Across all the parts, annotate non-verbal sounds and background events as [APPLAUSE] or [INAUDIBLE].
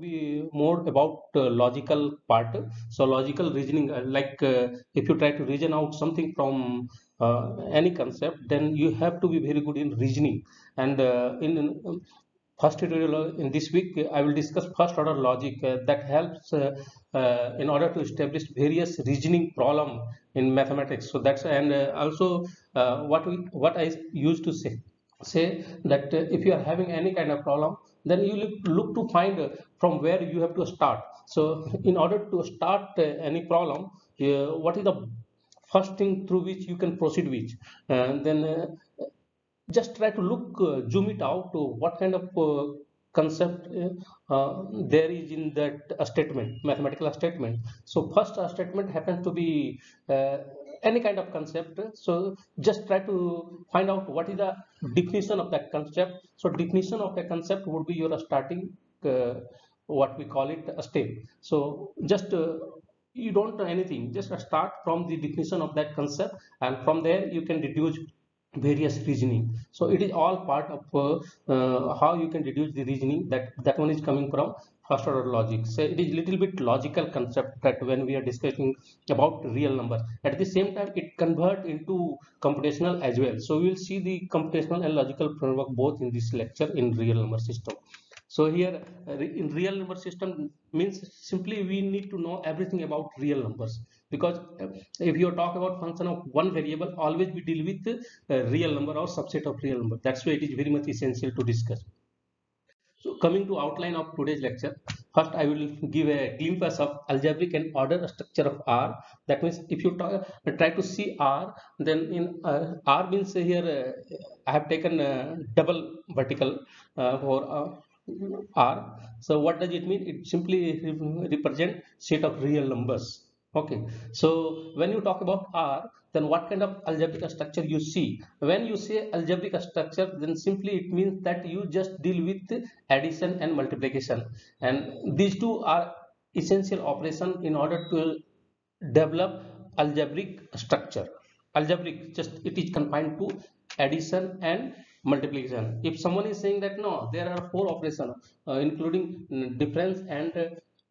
be more about uh, logical part. So logical reasoning, uh, like uh, if you try to reason out something from uh, any concept, then you have to be very good in reasoning. And uh, in, in um, first tutorial in this week, I will discuss first order logic that helps in order to establish various reasoning problem in mathematics. So that's and also what we what I used to say say that if you are having any kind of problem then you look, look to find uh, from where you have to start. So in order to start uh, any problem uh, what is the first thing through which you can proceed with? And then just try to look zoom it out to what kind of concept uh, there is in that statement mathematical statement. So first statement happens to be uh, any kind of concept. So just try to find out what is the definition of that concept. So definition of a concept would be your starting uh, what we call it a step so just uh, you don't know anything. Just start from the definition of that concept and from there you can deduce various reasoning. So it is all part of uh, uh, how you can deduce the reasoning that that one is coming from first order logic so it is a little bit logical concept that when we are discussing about real number at the same time it convert into computational as well. So we will see the computational and logical framework both in this lecture in real number system. So here uh, in real number system means simply we need to know everything about real numbers. Because uh, if you talk about function of one variable always we deal with uh, real number or subset of real number. That's why it is very much essential to discuss so coming to outline of today's lecture, first I will give a glimpse of algebraic and order structure of R. That means if you talk, try to see R, then in uh, R means here uh, I have taken uh, double vertical uh, for uh, R. So what does it mean? It simply represent set of real numbers. Okay, so when you talk about R, then what kind of algebraic structure you see? When you say algebraic structure, then simply it means that you just deal with addition and multiplication, and these two are essential operation in order to develop algebraic structure. Algebraic just it is confined to addition and multiplication. If someone is saying that no, there are four operations, uh, including difference and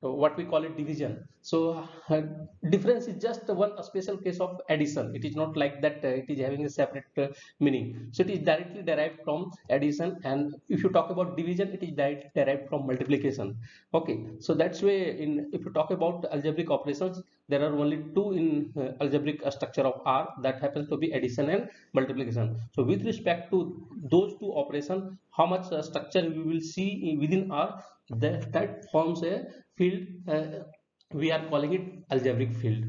what we call it division. So uh, difference is just one special case of addition. It is not like that uh, it is having a separate uh, meaning. So it is directly derived from addition and if you talk about division it is directly derived from multiplication. Okay. So that's way in if you talk about algebraic operations there are only two in uh, algebraic structure of r that happens to be addition and multiplication. So with respect to those two operations how much uh, structure we will see within r that, that forms a field uh, we are calling it algebraic field.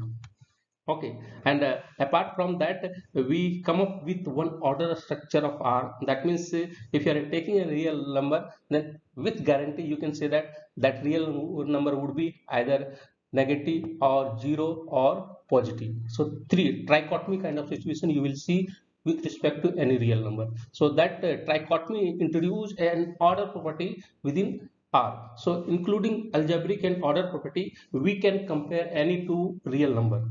Okay. And uh, apart from that we come up with one order structure of r. That means uh, if you are taking a real number then with guarantee you can say that that real number would be either negative or zero or positive. So three trichotomy kind of situation you will see with respect to any real number. So that uh, trichotomy introduce an order property within R. So including algebraic and order property, we can compare any two real number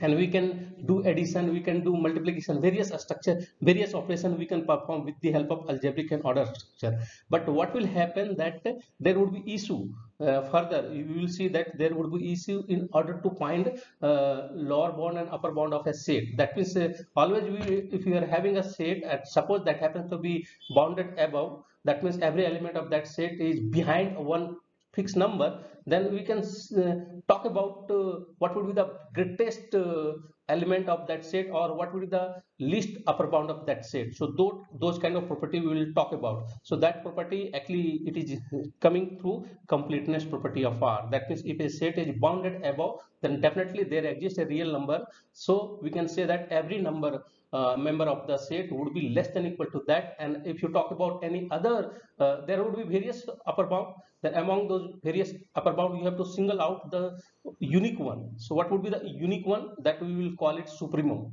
and we can do addition, we can do multiplication, various structure, various operation we can perform with the help of algebraic and order structure. But what will happen that there would be issue uh, further, you will see that there would be issue in order to find uh, lower bound and upper bound of a set. That means uh, always we, if you are having a set, and suppose that happens to be bounded above, that means every element of that set is behind one fixed number. Then we can uh, talk about uh, what would be the greatest uh, element of that set or what would be the least upper bound of that set. So those those kind of property we will talk about. So that property actually it is [LAUGHS] coming through completeness property of r. That means if a set is bounded above then definitely there exists a real number. So we can say that every number uh, member of the set would be less than equal to that. And if you talk about any other uh, there would be various upper bound. Then among those various upper bound you have to single out the unique one. So what would be the unique one? That we will call it supremum.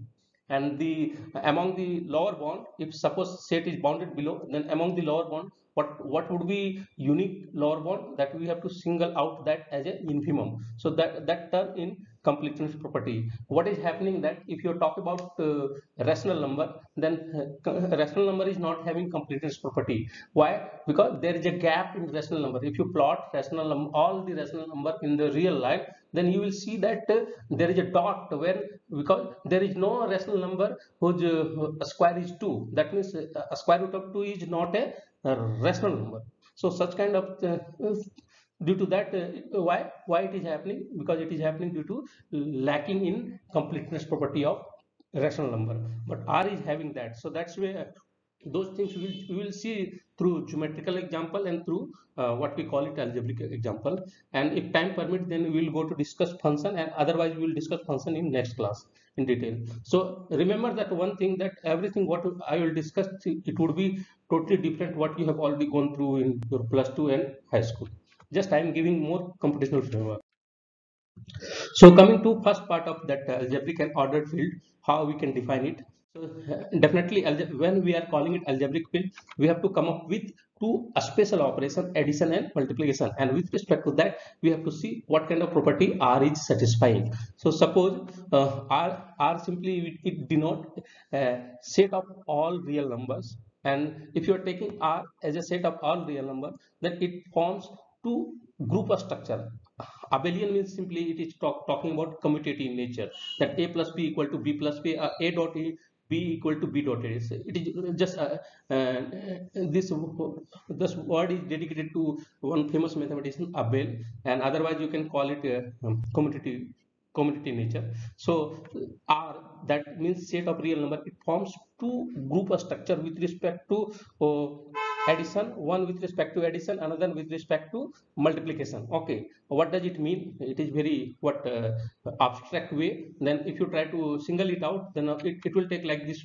And the among the lower bound if suppose set is bounded below then among the lower bound what what would be unique lower bound that we have to single out that as a infimum? So that that term in completeness property. What is happening that if you talk about uh, rational number then uh, rational number is not having completeness property. Why? Because there is a gap in rational number. If you plot rational number all the rational number in the real line then you will see that uh, there is a dot where because there is no rational number whose uh, square is 2 that means uh, a square root of 2 is not a rational number. So such kind of uh, due to that uh, why why it is happening? Because it is happening due to lacking in completeness property of rational number. But r is having that. So that's where those things we will, we will see through geometrical example and through uh, what we call it algebraic example. And if time permits then we will go to discuss function and otherwise we will discuss function in next class in detail. So remember that one thing that everything what i will discuss it would be totally different what you have already gone through in your plus 2 and high school. Just i am giving more computational framework. So coming to first part of that algebraic and ordered field how we can define it. So definitely when we are calling it algebraic field we have to come up with two a special operation addition and multiplication. And with respect to that we have to see what kind of property r is satisfying. So suppose uh, r r simply it, denote uh, set of all real numbers. And if you are taking r as a set of all real numbers then it forms two group of structure. Abelian means simply it is talk, talking about commutative nature. That a plus b equal to b plus b uh, a dot a b equal to b dot a it is just uh, uh, this this word is dedicated to one famous mathematician abel and otherwise you can call it uh, commutative commutative nature. So r that means set of real number it forms two group structure with respect to uh, addition one with respect to addition another with respect to multiplication. Okay. What does it mean? It is very what uh, abstract way. Then if you try to single it out then it, it will take like this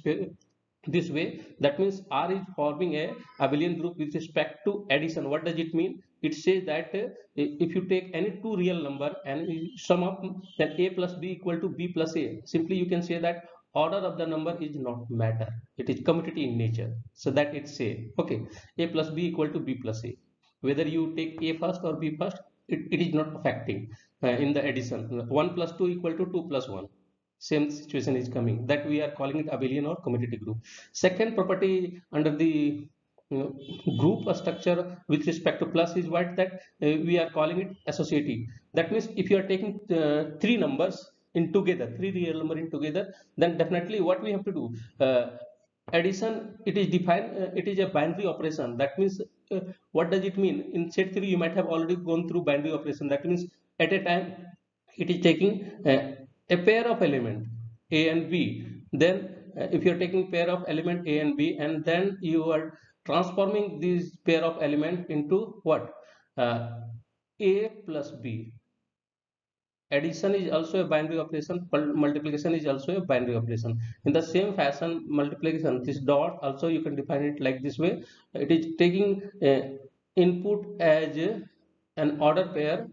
this way. That means r is forming a abelian group with respect to addition. What does it mean? It says that uh, if you take any two real number and sum up then a plus b equal to b plus a. Simply you can say that order of the number is not matter. It is commutative in nature. So that it say okay. A plus b equal to b plus a. Whether you take a first or b first it, it is not affecting uh, in the addition. 1 plus 2 equal to 2 plus 1 same situation is coming. That we are calling it abelian or commutative group. Second property under the you know, group structure with respect to plus is what? That uh, we are calling it associative. That means if you are taking uh, three numbers in together three real number in together then definitely what we have to do uh, addition it is defined uh, it is a binary operation. That means uh, what does it mean? In set theory you might have already gone through binary operation. That means at a time it is taking uh, a pair of element a and b. Then uh, if you are taking pair of element a and b and then you are transforming this pair of element into what? Uh, a plus b addition is also a binary operation. Multiplication is also a binary operation. In the same fashion multiplication this dot also you can define it like this way. It is taking uh, input as an order pair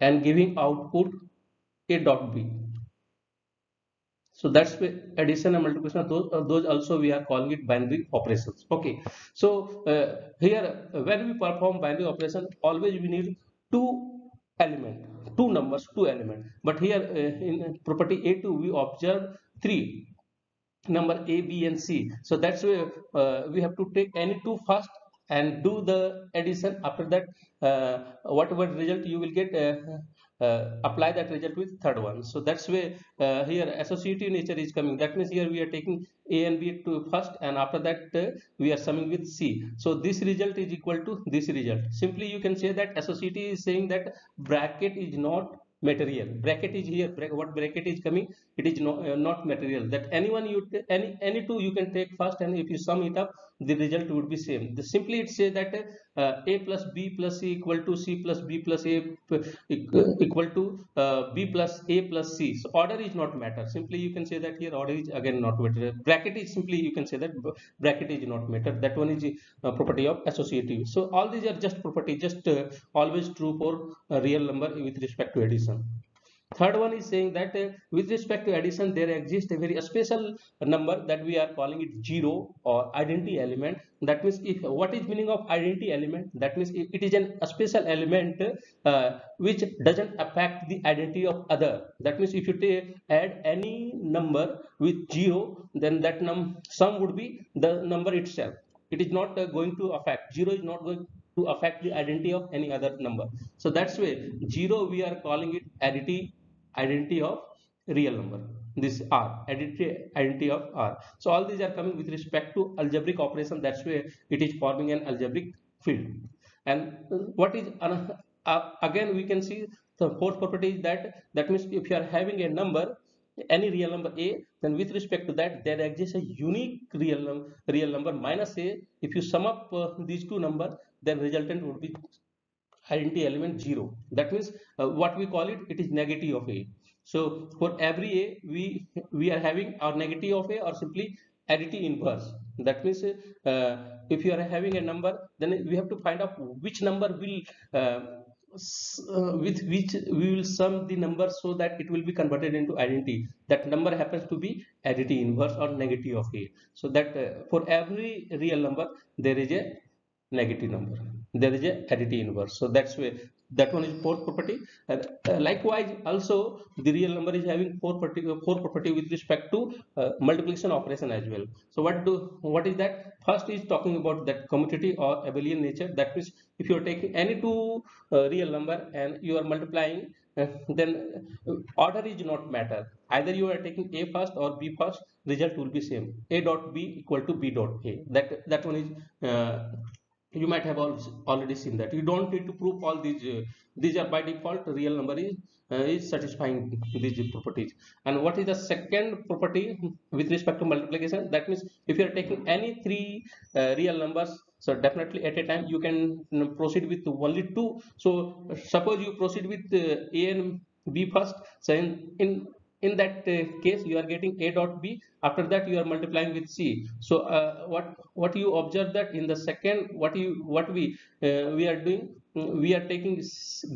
and giving output a dot b. So that's addition and multiplication those, uh, those also we are calling it binary operations. Okay. So uh, here when we perform binary operation always we need two element two numbers two element. But here uh, in property a2 we observe three. Number a b and c. So that's why uh, we have to take any two first and do the addition. After that uh, whatever result you will get uh, apply that result with third one. So that's where uh, here associative nature is coming. That means here we are taking a and b to first and after that uh, we are summing with c. So this result is equal to this result. Simply you can say that associative is saying that bracket is not material. Bracket is here. What bracket is coming it is not, uh, not material. That anyone you any any two you can take first and if you sum it up the result would be same. The simply it says that uh, a plus b plus c equal to c plus b plus a equal to uh, b plus a plus c. So order is not matter. Simply you can say that here order is again not matter. Bracket is simply you can say that bracket is not matter. That one is a property of associative. So all these are just property just uh, always true for a real number with respect to addition third one is saying that uh, with respect to addition there exists a very special number that we are calling it zero or identity element. That means if what is meaning of identity element? That means it is an, a special element uh, which doesn't affect the identity of other. That means if you add any number with zero then that num sum would be the number itself. It is not uh, going to affect. Zero is not going to affect the identity of any other number. So that's why zero we are calling it identity identity of real number. This r identity identity of r. So all these are coming with respect to algebraic operation. That's why it is forming an algebraic field. And what is uh, again we can see the fourth property is that that means if you are having a number any real number a then with respect to that there exists a unique real number real number minus a. If you sum up uh, these two numbers then resultant would be identity element 0 that means uh, what we call it it is negative of a. So for every a we we are having our negative of a or simply additive inverse. That means uh, if you are having a number then we have to find out which number will uh, uh, with which we will sum the number so that it will be converted into identity. That number happens to be additive inverse or negative of a. So that uh, for every real number there is a negative number there is a additive inverse so that's why that one is fourth property. Uh, uh, likewise also the real number is having four property four property with respect to uh, multiplication operation as well. So what do what is that? First is talking about that commutative or abelian nature. That means if you are taking any two uh, real number and you are multiplying uh, then uh, order is not matter. Either you are taking a first or b first result will be same. A dot b equal to b dot a. That that one is you might have already seen that. You don't need to prove all these uh, these are by default. Real number is uh, is satisfying these properties. And what is the second property with respect to multiplication? That means if you are taking any three uh, real numbers so definitely at a time you can proceed with only two. So suppose you proceed with uh, a and b first so in, in in that uh, case you are getting a dot b. After that you are multiplying with c. So uh, what what you observe that in the second what you what we uh, we are doing mm, we are taking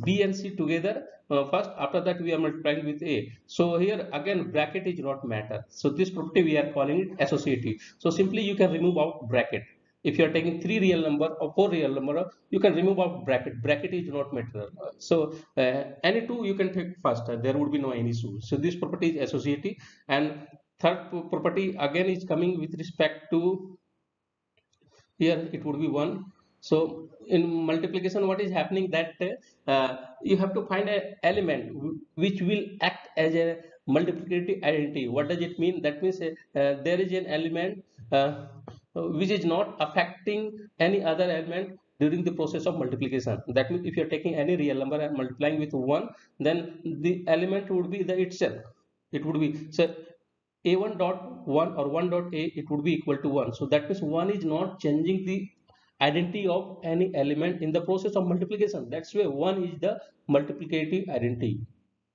b and c together uh, first. After that we are multiplying with a. So here again bracket is not matter. So this property we are calling it associative. So simply you can remove out bracket if you are taking three real number or four real number you can remove out bracket. Bracket is not material so uh, any two you can take first. There would be no any issue. So this property is associative. And third property again is coming with respect to here it would be one. So in multiplication what is happening that uh, you have to find an element which will act as a multiplicative identity. What does it mean? That means uh, there is an element uh, Uh, which is not affecting any other element during the process of multiplication. That means if you are taking any real number and multiplying with 1 then the element would be the itself. It would be so a1 dot 1 or 1 dot a it would be equal to 1 so that means 1 is not changing the identity of any element in the process of multiplication. That's why 1 is the multiplicative identity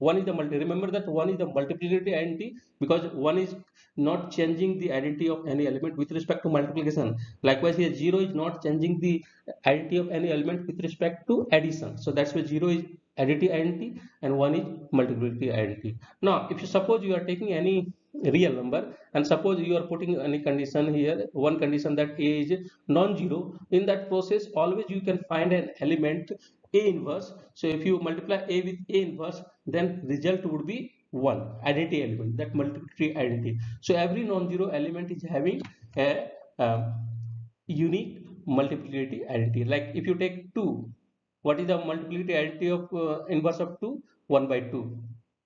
one is the multi remember that one is the multiplicative identity because one is not changing the identity of any element with respect to multiplication. Likewise here 0 is not changing the identity of any element with respect to addition. So that's why 0 is additive identity and 1 is multiplicity identity now if you suppose you are taking any real number and suppose you are putting any condition here one condition that a is non-zero in that process always you can find an element a inverse. So if you multiply a with a inverse then result would be 1 identity element that multiplicative identity. So every non-zero element is having a um, unique multiplicity identity. Like if you take 2 what is the multiplicity identity of uh, inverse of 2 1 by 2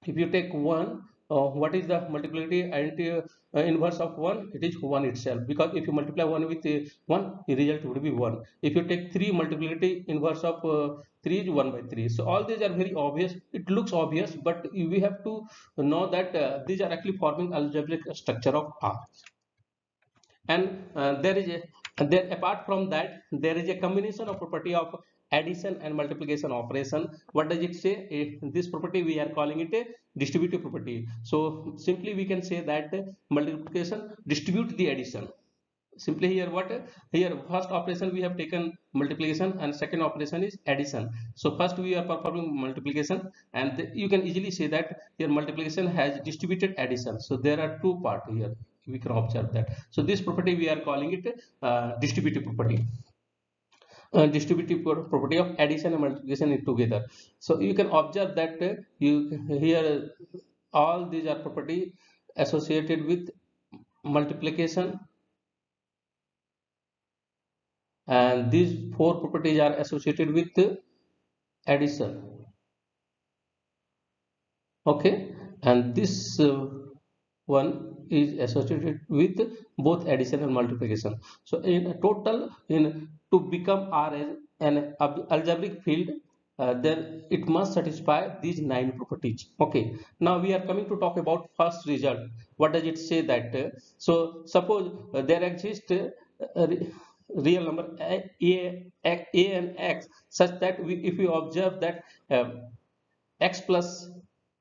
if you take 1 uh, what is the multiplicity identity uh, inverse of 1 it is 1 itself. Because if you multiply 1 with uh, 1 the result would be 1 if you take 3 multiplicity inverse of uh, 3 is 1 by 3 so all these are very obvious. It looks obvious but we have to know that uh, these are actually forming algebraic structure of r. And uh, there is a there apart from that there is a combination of property of addition and multiplication operation. What does it say? This property we are calling it a distributive property. So simply we can say that multiplication distribute the addition simply here what? Here first operation we have taken multiplication and second operation is addition. So first we are performing multiplication and you can easily say that here multiplication has distributed addition. So there are two part here. We can observe that. So this property we are calling it uh, distributive property. Uh, distributive property of addition and multiplication together. So you can observe that uh, you here all these are property associated with multiplication and these four properties are associated with addition. Okay? And this uh, one is associated with both addition and multiplication. So in total in to become R as an algebraic field uh, then it must satisfy these nine properties. Okay? Now we are coming to talk about first result. What does it say that? Uh, so suppose uh, there exists uh, real number a, a, a and x such that we, if we observe that um, x plus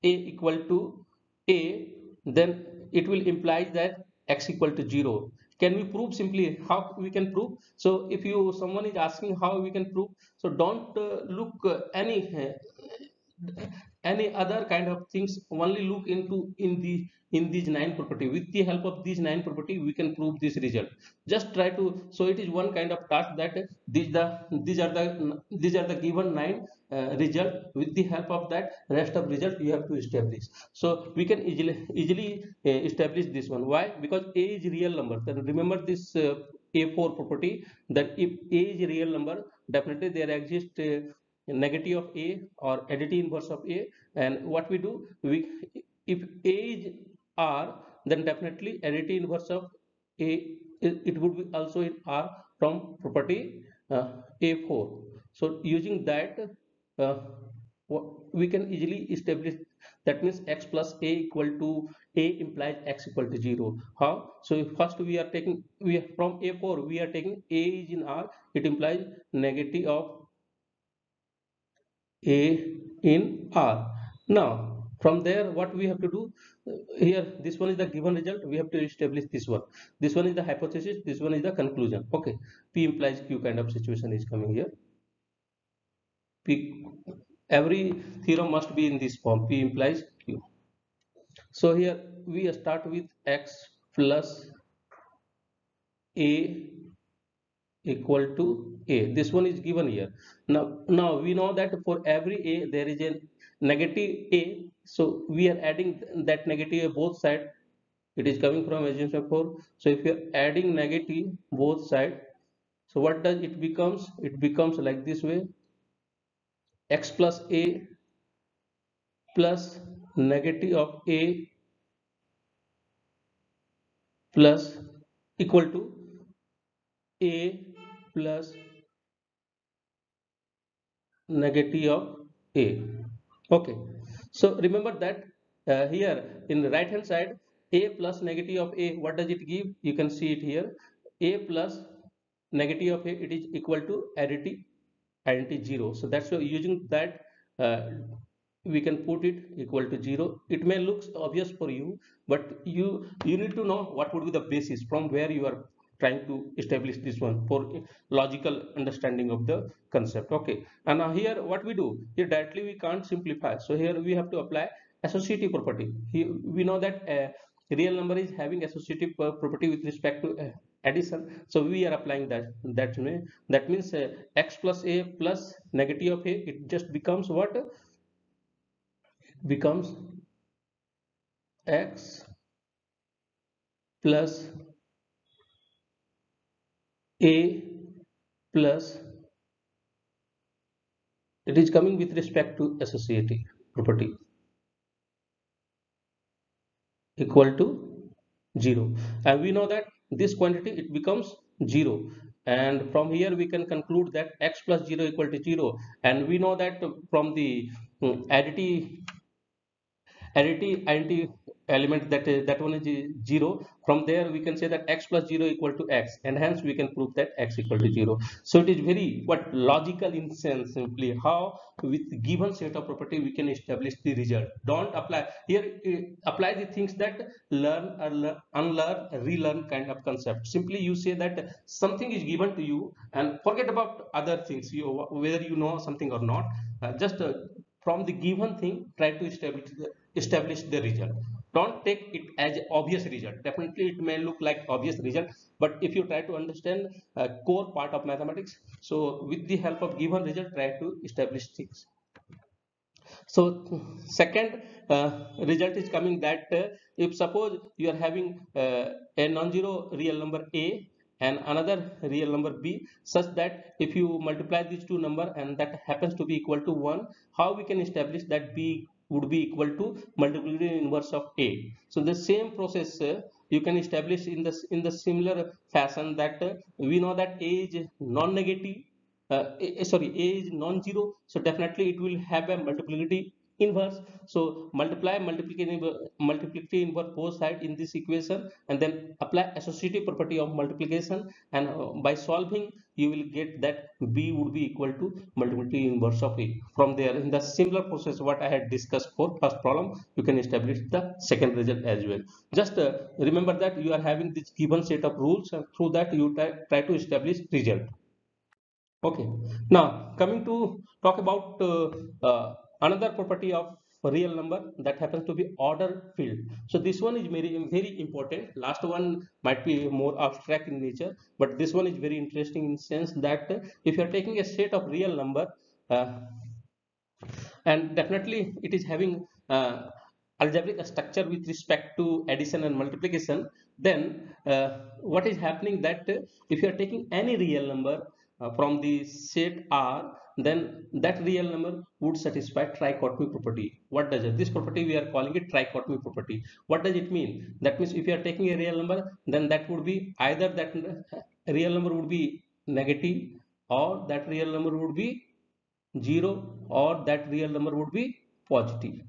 a equal to a then it will imply that x equal to 0 can we prove simply how we can prove? So if you someone is asking how we can prove so don't uh, look uh, any uh, any other kind of things only look into in the in these nine property. With the help of these nine property we can prove this result. Just try to so it is one kind of task that these the these are the these are the given nine uh, result. With the help of that rest of result you have to establish. So we can easily easily uh, establish this one. Why? Because a is real number. Then remember this uh, a4 property that if a is real number definitely there exists uh, negative of a or additive inverse of a. And what we do we if a is R, then definitely additive inverse of A, it would be also in R from property uh, A4. So using that, uh, we can easily establish that means x plus a equal to a implies x equal to 0 how? So first we are taking we from a4 we are taking a is in r it implies negative of a in r. Now from there what we have to do? Here this one is the given result. We have to establish this one. This one is the hypothesis. This one is the conclusion. Okay. P implies q kind of situation is coming here. P every theorem must be in this form. P implies q. So here we start with x plus a equal to a. This one is given here. Now now we know that for every a there is a negative a. So we are adding that negative both side. It is coming from assumption 4 so if you are adding negative both side so what does it becomes? It becomes like this way. X plus a plus negative of a plus equal to a plus negative of a. Okay. So remember that uh, here in the right hand side a plus negative of a what does it give? You can see it here. A plus negative of a it is equal to identity identity 0 so that's why using that uh, we can put it equal to 0 it may look obvious for you but you you need to know what would be the basis from where you are trying to establish this one for logical understanding of the concept. Okay. And now here what we do here directly we can't simplify. So here we have to apply associative property. Here we know that a real number is having associative property with respect to uh, addition. So we are applying that that way. That means uh, x plus a plus negative of a it just becomes what? Becomes x plus a plus it is coming with respect to associative property equal to 0 and we know that this quantity it becomes 0 and from here we can conclude that x plus 0 equal to 0 and we know that from the um, additive identity element that is that one is 0 from there we can say that x plus 0 equal to x and hence we can prove that x equal to 0 so it is very what logical in sense simply how with given set of property we can establish the result. Don't apply here uh, apply the things that learn or learn, unlearn relearn kind of concept. Simply you say that something is given to you and forget about other things you whether you know something or not. Uh, just uh, from the given thing try to establish the, establish the result. Don't take it as obvious result. Definitely it may look like obvious result but if you try to understand a core part of mathematics so with the help of given result try to establish things. So second uh, result is coming that uh, if suppose you are having uh, a non-zero real number a and another real number b such that if you multiply these two number and that happens to be equal to 1 how we can establish that b would be equal to multiplicity inverse of a. So the same process uh, you can establish in the in the similar fashion that uh, we know that a is non-negative uh, sorry a is non-zero. So definitely it will have a multiplicity inverse. So multiply multiplicative multiplicity inverse both sides in this equation and then apply associative property of multiplication and uh, by solving you will get that b would be equal to multiplicity inverse of a. From there in the similar process what i had discussed for first problem you can establish the second result as well. Just uh, remember that you are having this given set of rules and through that you try, try to establish result. Okay. Now coming to talk about uh, uh, another property of real number that happens to be order field. So this one is very very important. Last one might be more abstract in nature but this one is very interesting in sense that if you are taking a set of real number uh, and definitely it is having uh, algebraic structure with respect to addition and multiplication then uh, what is happening that if you are taking any real number uh, from the set R then that real number would satisfy trichotomy property. What does it this property we are calling it trichotomy property. What does it mean? That means if you are taking a real number then that would be either that real number would be negative or that real number would be zero or that real number would be positive.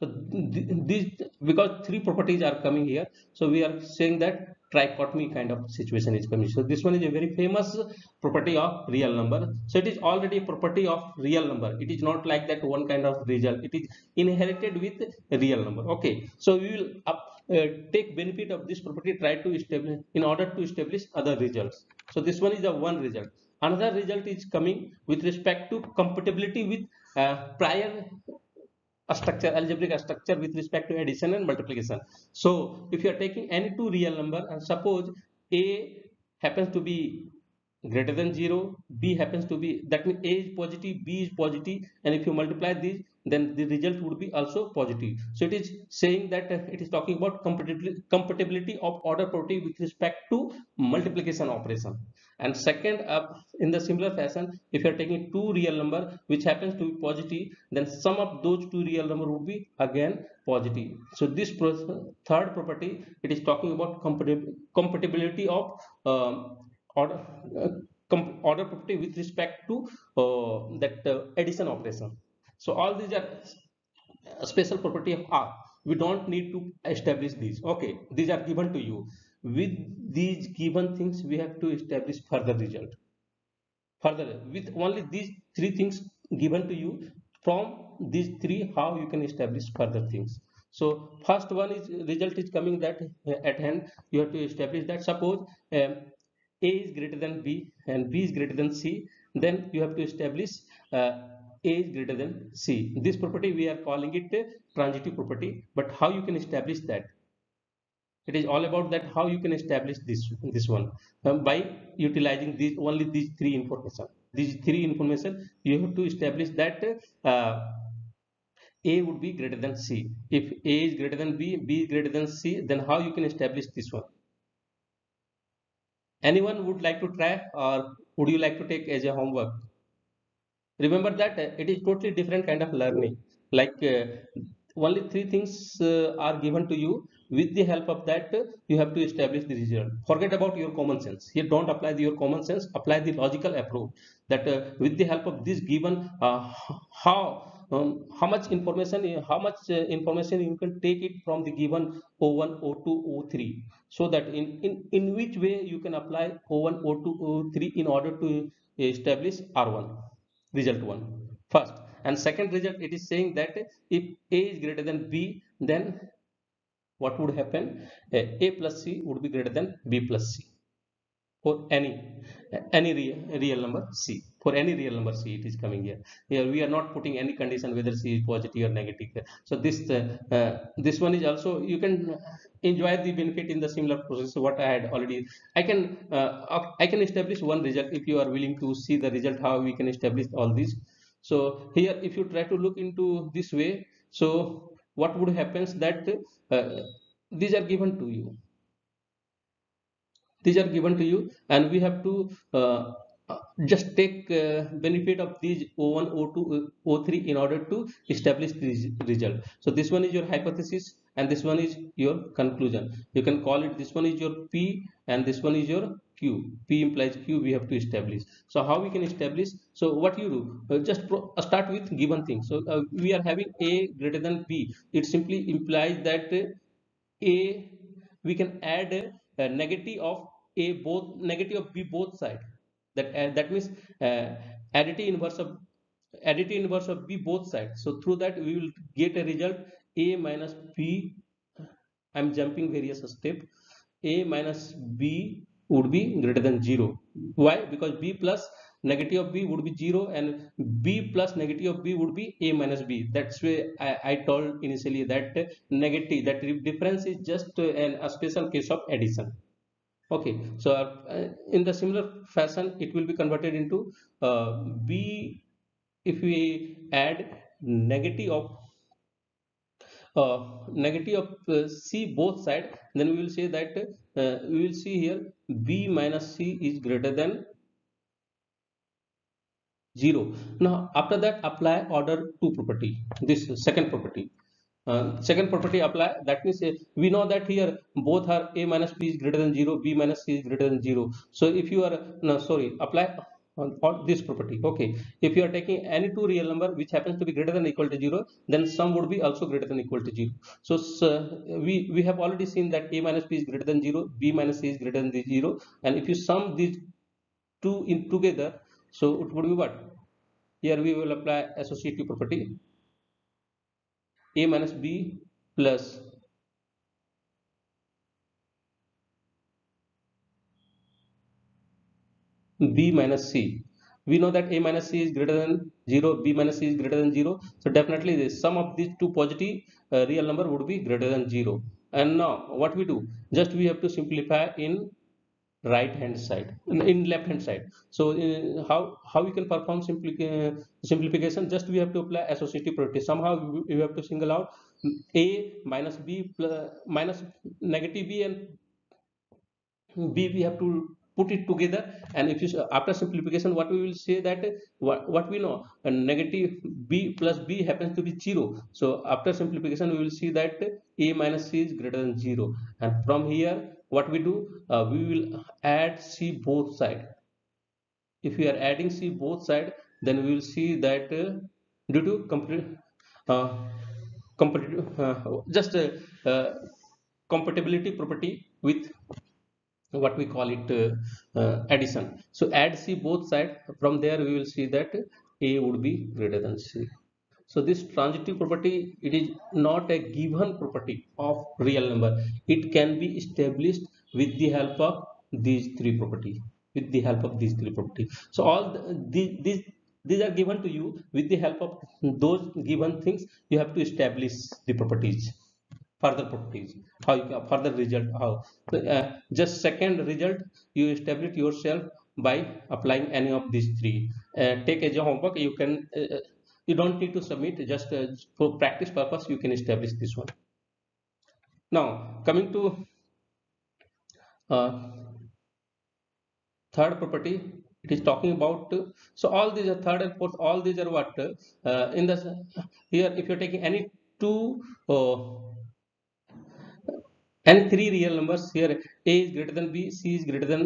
So these because three properties are coming here so we are saying that trichotomy kind of situation is coming. So this one is a very famous property of real number. So it is already a property of real number. It is not like that one kind of result. It is inherited with real number. Okay. So we will up, uh, take benefit of this property try to establish in order to establish other results. So this one is the one result. Another result is coming with respect to compatibility with uh, prior a structure algebraic structure with respect to addition and multiplication. So if you are taking any two real number and suppose a happens to be greater than 0 b happens to be that means a is positive b is positive and if you multiply these then the result would be also positive. So it is saying that uh, it is talking about compatibility compatibility of order property with respect to multiplication operation and second up in the similar fashion if you are taking two real number which happens to be positive then sum of those two real number would be again positive. So this third property it is talking about compatibility of um, order uh, order property with respect to uh, that uh, addition operation. So all these are special property of r. We don't need to establish these. Okay these are given to you with these given things we have to establish further result. Further with only these three things given to you from these three how you can establish further things? So first one is result is coming that uh, at hand. You have to establish that. Suppose um, a is greater than b and b is greater than c then you have to establish uh, a is greater than c. This property we are calling it transitive property. But how you can establish that it is all about that how you can establish this this one. Um, by utilizing these only these three information. These three information you have to establish that uh, a would be greater than c. If a is greater than b b is greater than c then how you can establish this one? Anyone would like to try or would you like to take as a homework? Remember that uh, it is totally different kind of learning. Like uh, only three things uh, are given to you. With the help of that you have to establish the result forget about your common sense. Here don't apply the, your common sense. Apply the logical approach that uh, with the help of this given uh, how um, how much information how much uh, information you can take it from the given o1 o2 o3 so that in in in which way you can apply o1 o2 o3 in order to establish r1 result 1 first and second result it is saying that if a is greater than b then what would happen? A plus c would be greater than b plus c for any any real, real number c. For any real number c it is coming here. Here we are not putting any condition whether c is positive or negative. So this uh, uh, this one is also you can enjoy the benefit in the similar process what i had already. I can uh, i can establish one result if you are willing to see the result how we can establish all these so here if you try to look into this way so what would happens that uh, these are given to you. These are given to you and we have to uh, just take uh, benefit of these o1 o2 o3 in order to establish this result. So this one is your hypothesis and this one is your conclusion. You can call it this one is your p and this one is your p implies q we have to establish. So how we can establish? So what you do? Uh, just uh, start with given thing. So uh, we are having a greater than b. It simply implies that a we can add a negative of a both negative of b both side. That uh, that means uh, additive inverse of additive inverse of b both sides so through that we will get a result a minus b i'm jumping various step a minus b would be greater than 0 why? Because b plus negative of b would be 0 and b plus negative of b would be a minus b. That's why i, I told initially that negative that difference is just an, a special case of addition. Okay. So uh, in the similar fashion it will be converted into uh, b if we add negative of uh, negative of uh, c both side then we will say that uh, we will see here b minus c is greater than 0 now after that apply order 2 property this second property. Uh, second property apply that means uh, we know that here both are a minus b is greater than 0 b minus c is greater than 0 so if you are no sorry apply on, this property. Okay. If you are taking any two real number which happens to be greater than equal to 0 then sum would be also greater than equal to 0 so, so uh, we we have already seen that a minus b is greater than 0 b minus c is greater than 0 and if you sum these two in together so it would be what? Here we will apply associative property. A minus b plus b minus c. We know that a minus c is greater than 0 b minus c is greater than 0 so definitely the sum of these two positive uh, real number would be greater than 0 and now what we do? Just we have to simplify in right hand side in left hand side. So uh, how how we can perform simpli uh, simplification? Just we have to apply associative property. Somehow we, have to single out a minus b plus minus negative b and b we have to put it together. And if you after simplification what we will say that what, what we know a negative b plus b happens to be zero. So after simplification we will see that a minus c is greater than zero. And from here what we do uh, we will add c both side. If we are adding c both side then we will see that uh, due to complete uh, uh, just uh, uh, compatibility property with what we call it uh, uh, addition. So add c both side. From there we will see that a would be greater than c. So this transitive property it is not a given property of real number. It can be established with the help of these three properties with the help of these three properties so all the, these these are given to you. With the help of those given things you have to establish the properties further properties how you further result how. Uh, just second result you establish yourself by applying any of these three. Uh, take as a homework you can uh, you don't need to submit just uh, for practice purpose you can establish this one. Now coming to uh, third property it is talking about so all these are third and fourth all these are what uh, in the here if you're taking any two uh, and three real numbers here a is greater than b c is greater than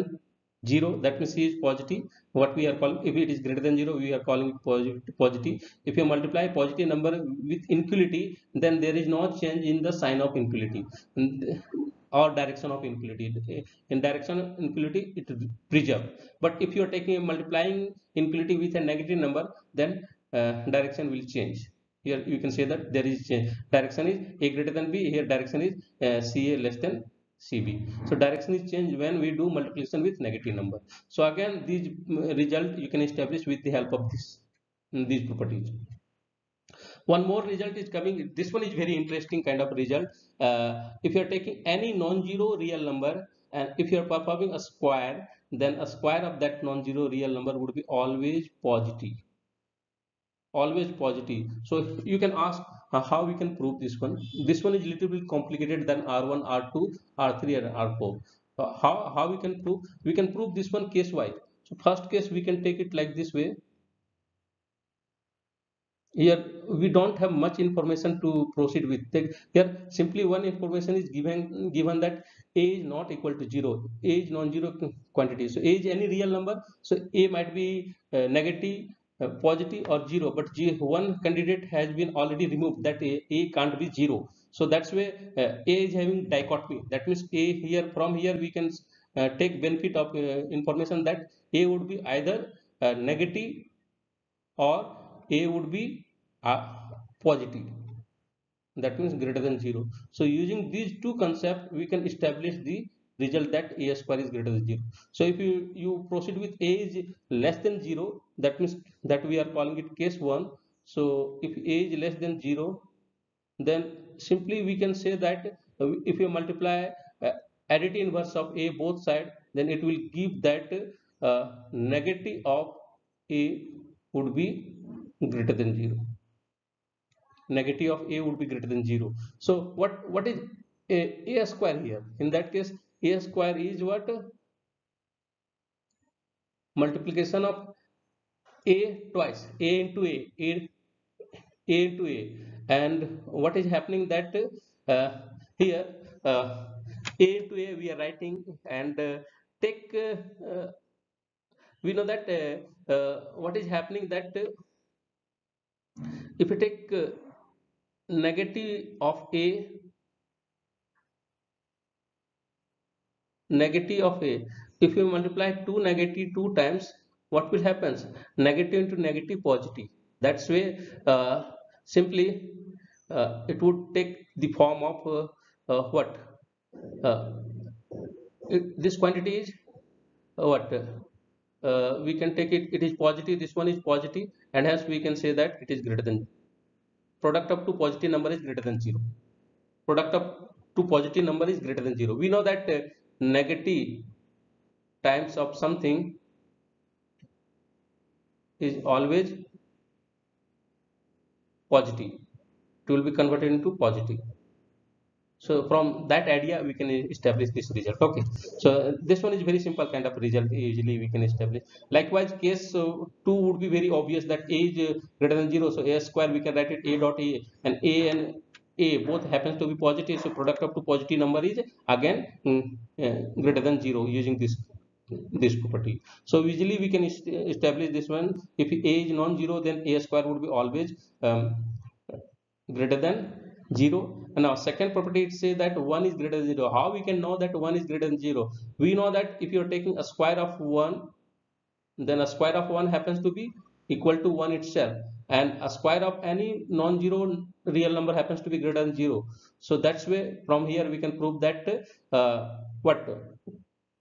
0 that means c is positive. What we are calling if it is greater than 0 we are calling it positive. If you multiply positive number with inequality then there is no change in the sign of inequality or direction of inequality in direction of inequality it preserve but if you are taking a multiplying inequality with a negative number then uh, direction will change here you can say that there is change direction is a greater than b here direction is uh, ca less than CB. So direction is changed when we do multiplication with negative number. So again, these mm, result you can establish with the help of this mm, these properties. One more result is coming. This one is very interesting kind of result. Uh, if you are taking any non-zero real number and if you are performing a square, then a square of that non-zero real number would be always positive. Always positive. So you can ask uh, how we can prove this one? This one is little bit complicated than r1 r2 r3 and r4 uh, how how we can prove? We can prove this one case wise so first case we can take it like this way. Here we don't have much information to proceed with. Here simply one information is given given that a is not equal to 0 a is non-zero quantity. So a is any real number. So a might be uh, negative positive or zero but one candidate has been already removed that a, a can't be zero. So that's why uh, a is having dichotomy. That means a here from here we can uh, take benefit of uh, information that a would be either uh, negative or a would be positive. That means greater than zero. So using these two concepts we can establish the result that a square is greater than 0 so if you you proceed with a is less than 0 that means that we are calling it case 1 so if a is less than 0 then simply we can say that uh, if you multiply uh, additive inverse of a both side then it will give that uh, negative of a would be greater than 0 negative of a would be greater than 0 so what what is a, a square here? In that case a square is what? Multiplication of a twice. A into a. A, a into a. And what is happening that uh, here uh, a into a we are writing and uh, take uh, uh, we know that uh, what is happening that if you take negative of a negative of a. If you multiply 2 negative two times what will happen? Negative into negative positive. That's way uh, simply uh, it would take the form of uh, uh what? Uh, this quantity is uh, what? We can take it it is positive this one is positive and hence we can say that it is greater than product of two positive number is greater than zero. Product of two positive number is greater than zero. We know that negative times of something is always positive. It will be converted into positive. So from that idea we can establish this result. Okay. So this one is very simple kind of result usually we can establish. Likewise case uh, 2 would be very obvious that a is uh, greater than 0 so a square we can write it a dot a and a and a both happens to be positive so product of two positive number is again mm, uh, greater than 0 using this this property. So usually we can establish this one. If a is non-zero then a square would be always um, greater than 0 and now second property it says that 1 is greater than 0 how we can know that 1 is greater than 0 we know that if you are taking a square of 1 then a square of 1 happens to be equal to 1 itself and a square of any non-zero real number happens to be greater than 0 so that's why from here we can prove that uh, what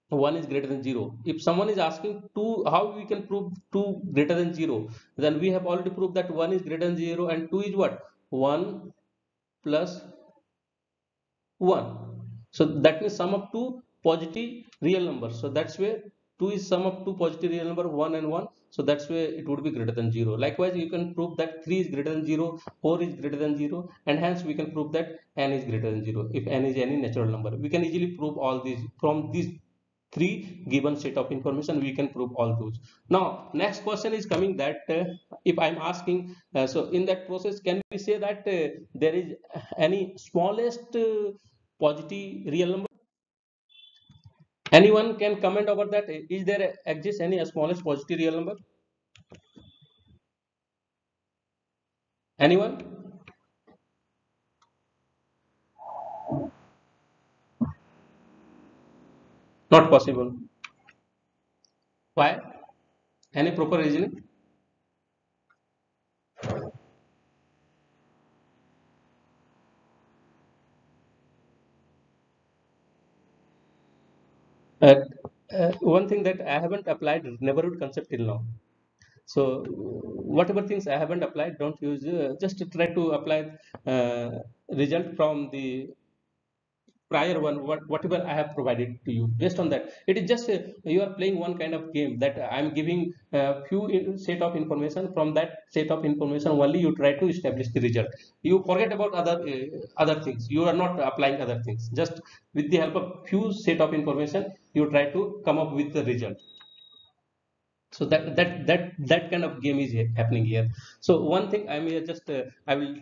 1 is greater than 0 if someone is asking 2 how we can prove 2 greater than 0 then we have already proved that 1 is greater than 0 and 2 is what? 1 plus 1 so that means sum of two positive real numbers. So that's where 2 is sum of two positive real number 1 and 1 so that's why it would be greater than 0 likewise you can prove that 3 is greater than 0 4 is greater than 0 and hence we can prove that n is greater than 0 if n is any natural number we can easily prove all these from these three given set of information we can prove all those. Now next question is coming that uh, if i'm asking uh, so in that process can we say that uh, there is any smallest uh, positive real number Anyone can comment over that? Is there exists any smallest positive real number? Anyone? Not possible. Why? Any proper reasoning? Uh, uh, one thing that I haven't applied neighborhood concept till now. So whatever things I haven't applied, don't use. Uh, just try to apply uh, result from the prior one what, whatever i have provided to you based on that it is just uh, you are playing one kind of game that i am giving a few set of information from that set of information only you try to establish the result you forget about other uh, other things you are not applying other things just with the help of few set of information you try to come up with the result. So that that that that kind of game is happening here. So one thing i may just uh, i will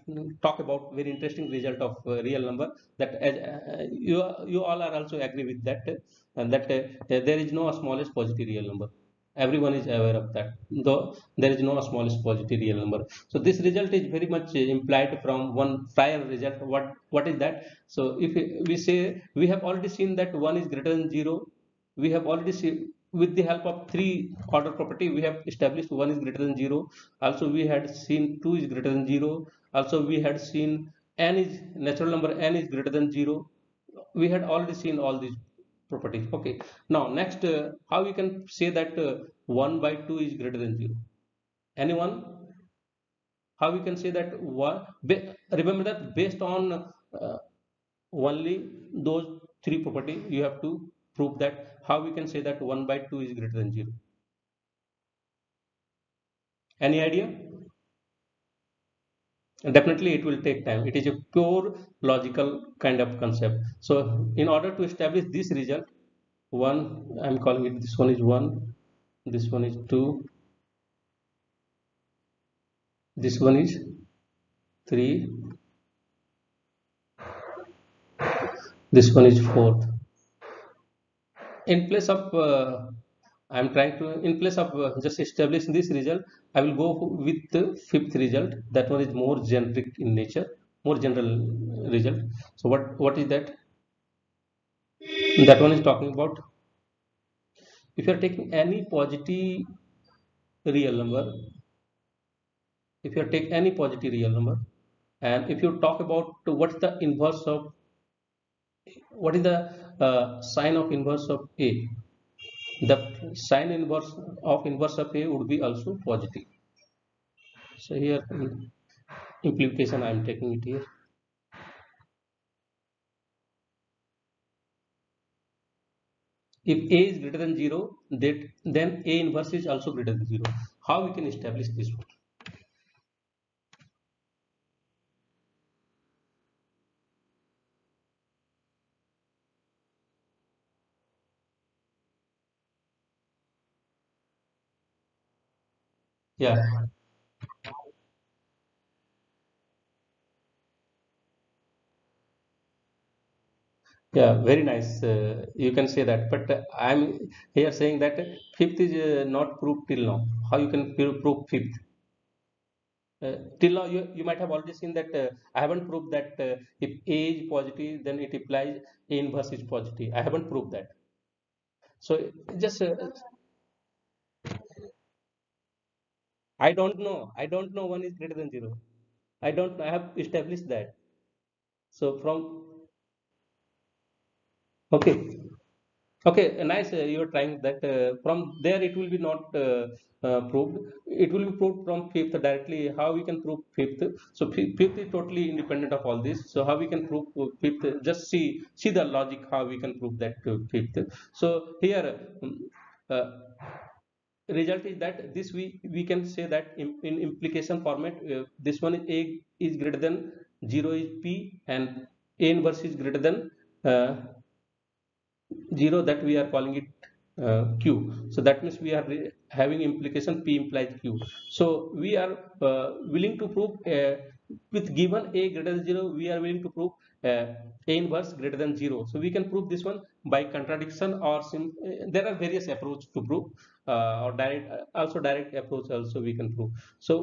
talk about very interesting result of uh, real number that as uh, you you all are also agree with that uh, and that uh, there is no smallest positive real number. Everyone is aware of that though there is no smallest positive real number. So this result is very much implied from one prior result. What what is that? So if we say we have already seen that one is greater than zero we have already seen with the help of three order property we have established one is greater than 0 also we had seen 2 is greater than 0 also we had seen n is natural number n is greater than 0 we had already seen all these properties okay. Now next uh, how we can say that uh, 1 by 2 is greater than 0 anyone? How we can say that one remember that based on uh, only those three property you have to prove that how we can say that 1 by 2 is greater than 0 any idea? Definitely it will take time. It is a pure logical kind of concept. So in order to establish this result one i'm calling it this one is 1 this one is 2 this one is 3 this one is 4 in place of uh, I'm trying to in place of uh, just establishing this result I will go with the fifth result. That one is more generic in nature more general result. So what what is that? That one is talking about if you are taking any positive real number if you take any positive real number and if you talk about what's the inverse of what is the uh, sign of inverse of A? The sign inverse of inverse of A would be also positive. So here implication I am taking it here. If A is greater than 0, that then A inverse is also greater than 0. How we can establish this one? Yeah. Yeah, very nice. Uh, you can say that, but uh, I'm here saying that fifth is uh, not proved till now. How you can prove fifth? Uh, till now, you, you might have already seen that uh, I haven't proved that uh, if A is positive, then it implies A inverse is positive. I haven't proved that. So just I don't know. I don't know one is greater than zero. I don't. I have established that. So from okay, okay, nice. Uh, you are trying that. Uh, from there, it will be not uh, uh proved. It will be proved from fifth directly. How we can prove fifth? So fifth is totally independent of all this. So how we can prove fifth? Just see see the logic. How we can prove that fifth? So here. Um, uh, result is that this we we can say that in, in implication format uh, this one is a is greater than 0 is p and a inverse is greater than uh, 0 that we are calling it uh, q. So that means we are having implication p implies q. So we are uh, willing to prove uh, with given a greater than 0 we are willing to prove uh, a inverse greater than 0 so we can prove this one by contradiction or sim uh, there are various approach to prove uh, or direct also direct approach also we can prove so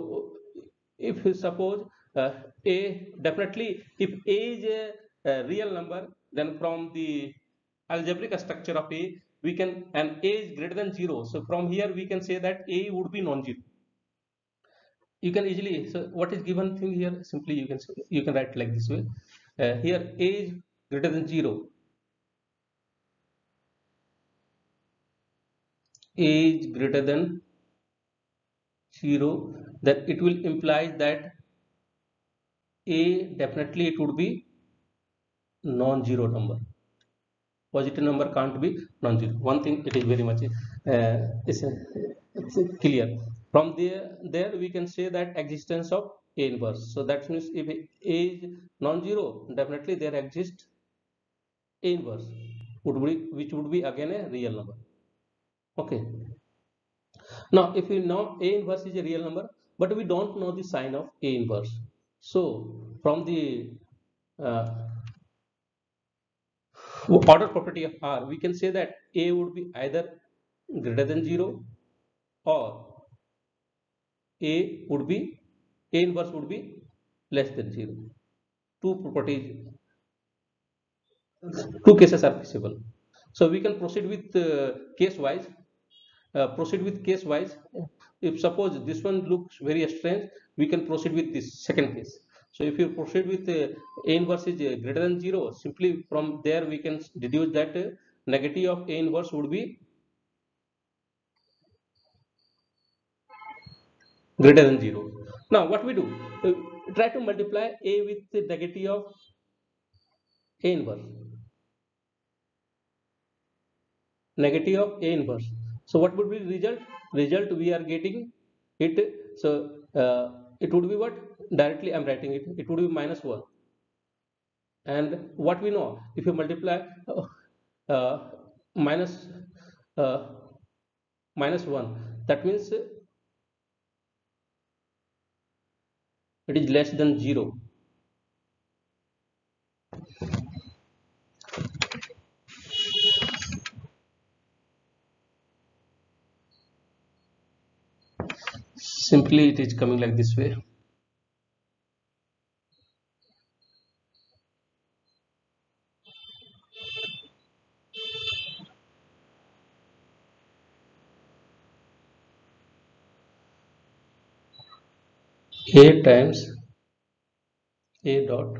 if we suppose uh, a definitely if a is a, a real number then from the algebraic structure of a we can and a is greater than 0 so from here we can say that a would be non-zero. You can easily so what is given thing here? Simply you can you can write like this way. Uh, here a is greater than 0 a is greater than 0 then it will imply that a definitely it would be non-zero number. Positive number can't be non-zero. One thing it is very much uh, is, it's clear. From there there we can say that existence of a inverse. So that means if a is non-zero definitely there exists a inverse would be which would be again a real number okay now if we know a inverse is a real number but we don't know the sign of a inverse so from the uh, order property of R, we can say that A would be either greater than 0 or A would be, A inverse would be less than 0. Two properties, two cases are feasible. So we can proceed with uh, case wise, uh, proceed with case wise. If suppose this one looks very strange, we can proceed with this second case. So if you proceed with uh, A inverse is uh, greater than 0, simply from there we can deduce that uh, negative of A inverse would be greater than 0. Now what we do? Uh, try to multiply A with the negative of A inverse. Negative of A inverse. So what would be the result? Result we are getting it. So uh, it would be what? directly I'm writing it, it would be minus 1. And what we know, if you multiply uh, uh, minus, uh, minus 1, that means it is less than 0. Simply it is coming like this way. a times a dot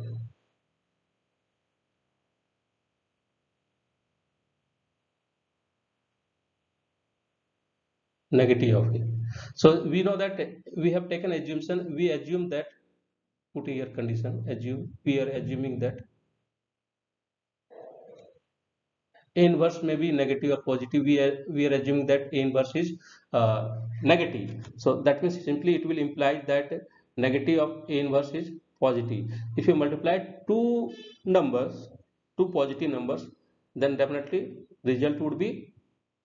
negative of a so we know that we have taken assumption we assume that put here condition assume we are assuming that inverse may be negative or positive we are we are assuming that inverse is uh, negative so that means simply it will imply that negative of inverse is positive. If you multiply two numbers, two positive numbers, then definitely result would be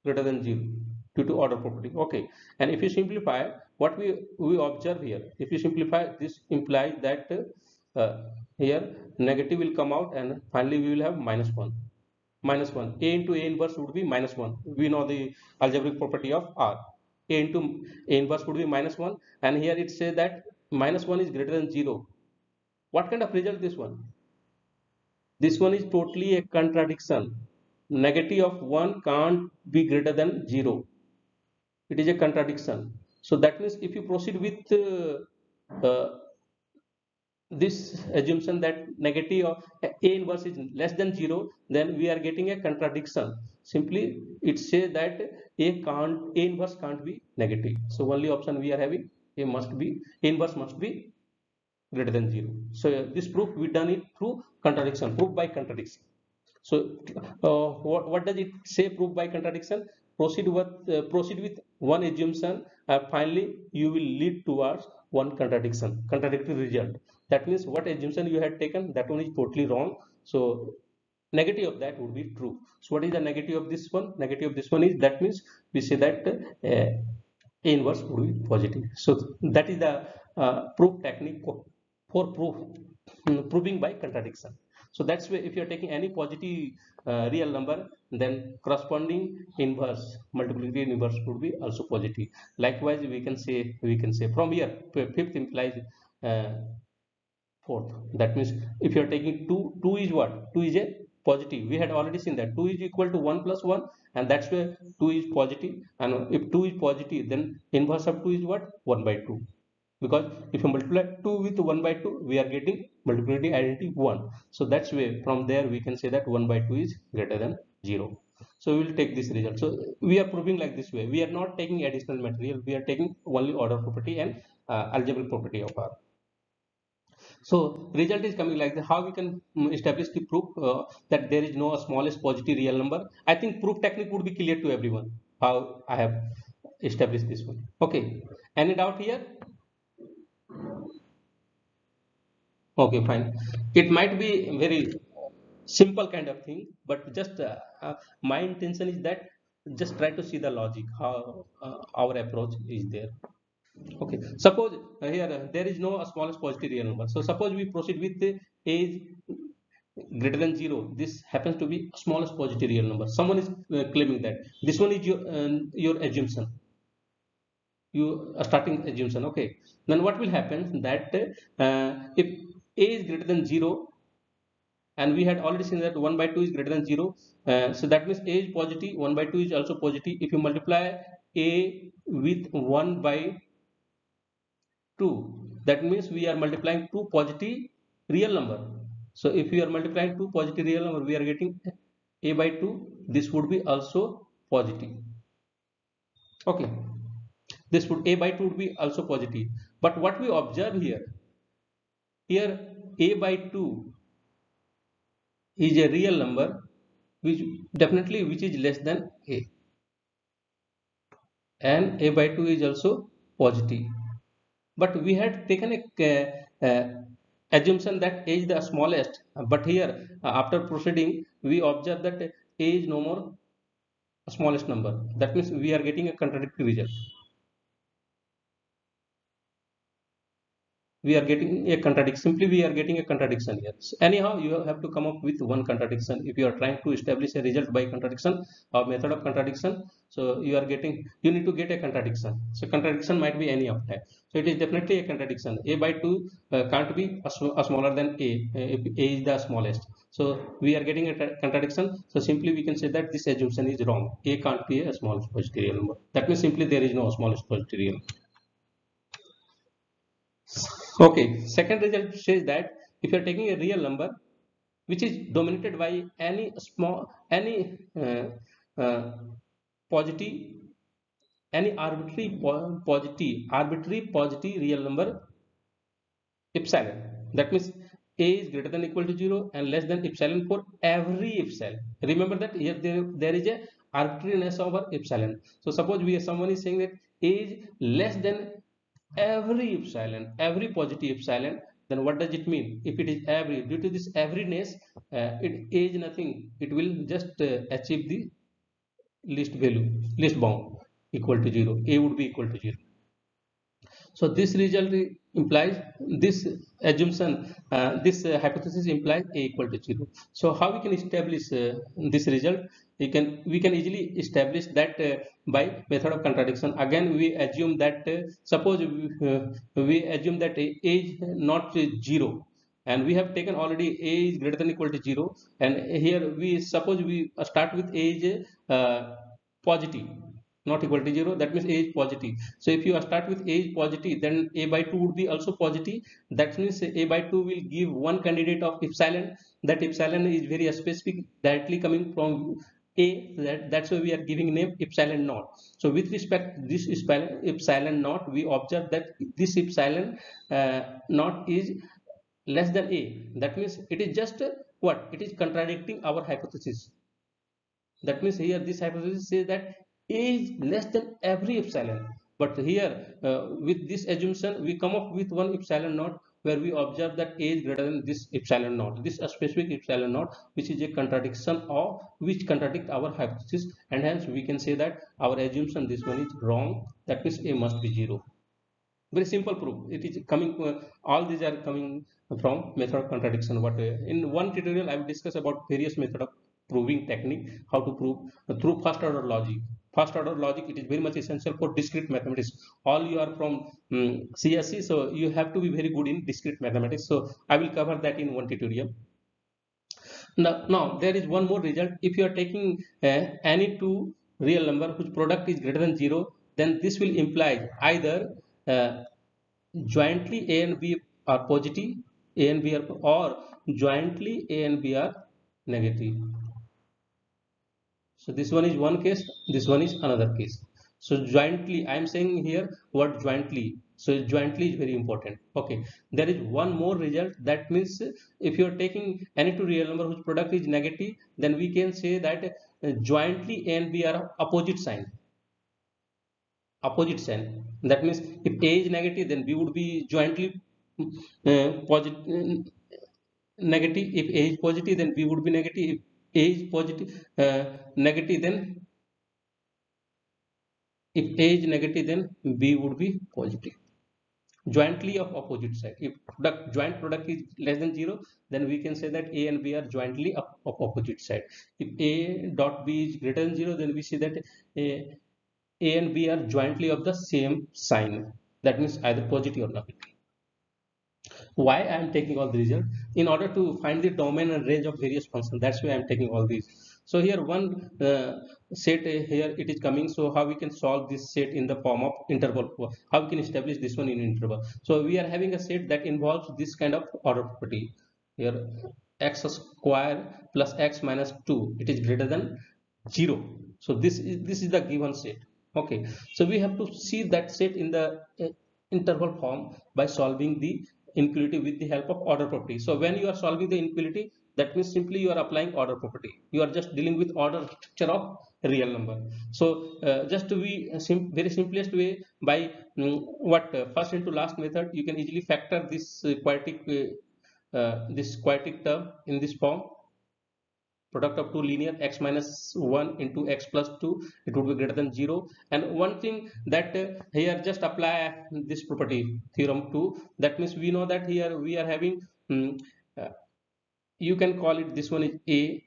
greater than 0 due to order property. Okay. And if you simplify, what we, we observe here, if you simplify, this implies that uh, here negative will come out and finally we will have minus 1 minus 1 a into a inverse would be minus 1 we know the algebraic property of r. A into a inverse would be minus 1 and here it says that minus 1 is greater than 0 what kind of result this one? This one is totally a contradiction. Negative of 1 can't be greater than 0 it is a contradiction. So that means if you proceed with uh, uh, this assumption that negative of a inverse is less than 0 then we are getting a contradiction. Simply it says that a can't a inverse can't be negative. So only option we are having a must be inverse must be greater than 0 so uh, this proof we done it through contradiction proof by contradiction. So uh, what, what does it say proof by contradiction? Proceed with uh, proceed with one assumption and finally you will lead towards one contradiction contradictory result. That means what assumption you had taken that one is totally wrong. So negative of that would be true. So what is the negative of this one? Negative of this one is that means we say that uh, a inverse would be positive. So that is the uh, proof technique for proof mm, proving by contradiction so that's why if you're taking any positive uh, real number then corresponding inverse multiplicity inverse would be also positive. Likewise we can say we can say from here fifth implies uh, fourth. That means if you're taking 2 2 is what? 2 is a positive. We had already seen that. 2 is equal to 1 plus 1 and that's where 2 is positive. And if 2 is positive then inverse of 2 is what? 1 by 2 because if you multiply 2 with 1 by 2 we are getting multiplicity identity 1 so that's where from there we can say that 1 by 2 is greater than 0 so we will take this result. So we are proving like this way. We are not taking additional material. We are taking only order property and uh, algebraic property of R. So result is coming like this. How we can mm, establish the proof uh, that there is no smallest positive real number? I think proof technique would be clear to everyone how i have established this one. Okay. Any doubt here okay fine. It might be very simple kind of thing but just uh, uh, my intention is that just try to see the logic how uh, our approach is there. Okay suppose uh, here uh, there is no smallest positive real number. So suppose we proceed with the age greater than 0 this happens to be smallest positive real number. Someone is uh, claiming that. This one is your your assumption you are starting assumption okay. Then what will happen? That uh, if a is greater than 0 and we had already seen that 1 by 2 is greater than 0 uh, so that means a is positive 1 by 2 is also positive. If you multiply a with 1 by 2 that means we are multiplying two positive real number. So if we are multiplying two positive real number we are getting a by 2 this would be also positive. Okay this would a by 2 would be also positive. But what we observe here here a by 2 is a real number which definitely which is less than a. And a by 2 is also positive. But we had taken a uh, assumption that a is the smallest. But here uh, after proceeding we observe that a is no more smallest number. That means we are getting a contradictory result we are getting a contradiction simply we are getting a contradiction here. So anyhow you have to come up with one contradiction. If you are trying to establish a result by contradiction or method of contradiction so you are getting you need to get a contradiction. So contradiction might be any of that. So it is definitely a contradiction. A by 2 uh, can't be a smaller than a. If a is the smallest. So we are getting a contradiction. So simply we can say that this assumption is wrong. A can't be a smallest positive real number that means simply there is no smallest positive real number okay second result says that if you are taking a real number which is dominated by any small any uh, uh, positive any arbitrary po positive arbitrary positive real number epsilon. That means a is greater than equal to 0 and less than epsilon for every epsilon. Remember that here there, there is a arbitrariness over epsilon. So suppose we someone is saying that a is less than every epsilon every positive epsilon then what does it mean? If it is every due to this everyness uh, it is nothing. It will just uh, achieve the least value least bound equal to 0 a would be equal to 0 so this result implies this assumption uh, this uh, hypothesis implies a equal to 0 so how we can establish uh, this result? We can we can easily establish that uh, by method of contradiction. Again we assume that uh, suppose we, uh, we assume that a is not zero and we have taken already a is greater than equal to 0 and here we suppose we start with a is uh, positive not equal to 0 that means a is positive. So if you start with a is positive then a by 2 would be also positive. That means a by 2 will give one candidate of epsilon. That epsilon is very specific directly coming from a that that's why we are giving name epsilon naught. So with respect this epsilon, epsilon naught we observe that this epsilon uh, naught is less than a. That means it is just uh, what? It is contradicting our hypothesis. That means here this hypothesis says that a is less than every epsilon. But here uh, with this assumption we come up with one epsilon naught where we observe that a is greater than this epsilon naught. This a specific epsilon naught which is a contradiction of which contradict our hypothesis. And hence we can say that our assumption this one is wrong. That means a must be zero. Very simple proof. It is coming uh, all these are coming from method of contradiction. What uh, in one tutorial i will discuss about various method of proving technique how to prove uh, through first order logic first order logic it is very much essential for discrete mathematics. All you are from um, mm, csc so you have to be very good in discrete mathematics. So i will cover that in one tutorial. Now, now there is one more result. If you are taking uh, any two real number whose product is greater than 0 then this will imply either uh, jointly a and b are positive a and b are or jointly a and b are negative so this one is one case this one is another case. So jointly i am saying here what jointly. So jointly is very important. Okay. There is one more result. That means if you are taking any two real number whose product is negative then we can say that uh, jointly a and b are opposite sign. Opposite sign. That means if a is negative then b would be jointly uh, positive negative. If a is positive then b would be negative. If a is positive uh, negative then if a is negative then b would be positive. Jointly of opposite side. If product joint product is less than 0 then we can say that a and b are jointly of, of opposite side. If a dot b is greater than 0 then we see that a, a and b are jointly of the same sign. That means either positive or negative why i am taking all the result in order to find the domain and range of various functions. That's why i am taking all these. So here one uh, set here it is coming. So how we can solve this set in the form of interval? How we can establish this one in interval? So we are having a set that involves this kind of order property. Here x square plus x minus 2 it is greater than 0 so this is this is the given set. Okay. So we have to see that set in the uh, interval form by solving the inequality with the help of order property. So when you are solving the inequality that means simply you are applying order property. You are just dealing with order structure of real number. So uh, just to be sim very simplest way by um, what uh, first into last method you can easily factor this uh, quadratic uh, uh, this quadratic term in this form product of two linear x minus 1 into x plus 2 it would be greater than 0 and one thing that uh, here just apply this property theorem 2 that means we know that here we are having um, you can call it this one is a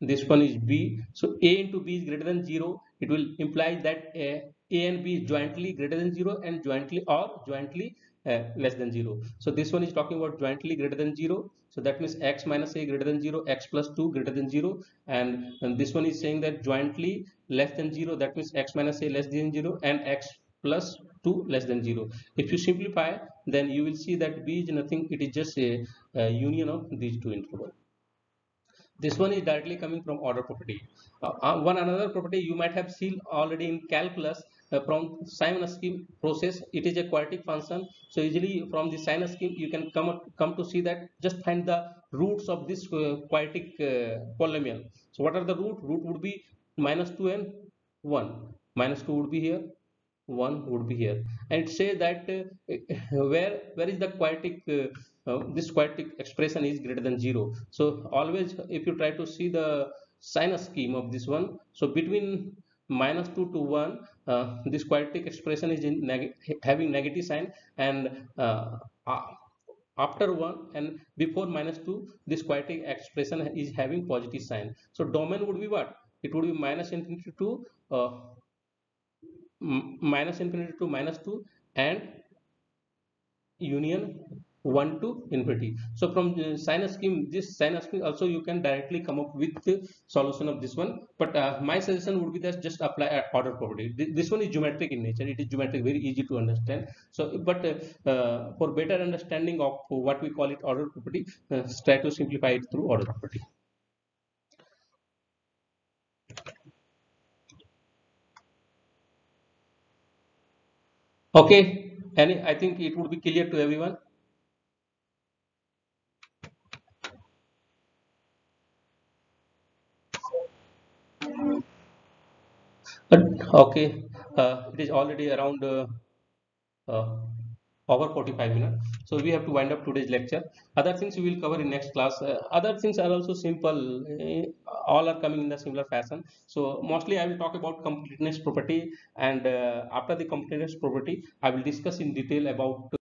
this one is b. So a into b is greater than 0 it will imply that a, a and b is jointly greater than 0 and jointly or jointly uh, less than 0 so this one is talking about jointly greater than 0 so that means x minus a greater than 0 x plus 2 greater than 0 and, and this one is saying that jointly less than 0 that means x minus a less than 0 and x plus 2 less than 0 if you simplify then you will see that b is nothing it is just a, a union of these two intervals this one is directly coming from order property. Uh, uh, one another property you might have seen already in calculus uh, from Simon scheme process it is a quadratic function. So easily from the Simon scheme you can come come to see that just find the roots of this uh, quadratic uh, polynomial. So what are the root? Root would be minus 2 and 1 minus 2 would be here 1 would be here. And it says that [LAUGHS] where where is the quadratic uh, this quadratic expression is greater than 0 so always if you try to see the sinus scheme of this one so between minus 2 to 1 uh, this quadratic expression is neg having negative sign and uh, after 1 and before minus 2 this quadratic expression is having positive sign. So domain would be what? It would be minus infinity to uh, minus infinity to minus 2 and union 1 to infinity. So from sinus scheme this sinus scheme also you can directly come up with the solution of this one. But uh, my suggestion would be that just apply order property. This one is geometric in nature. It is geometric very easy to understand. So but uh, uh, for better understanding of what we call it order property uh, try to simplify it through order property. Okay. And i think it would be clear to everyone but okay uh, it is already around uh, uh, over 45 minutes. So we have to wind up today's lecture. Other things we will cover in next class. Uh, other things are also simple. Uh, all are coming in the similar fashion. So mostly i will talk about completeness property and uh, after the completeness property i will discuss in detail about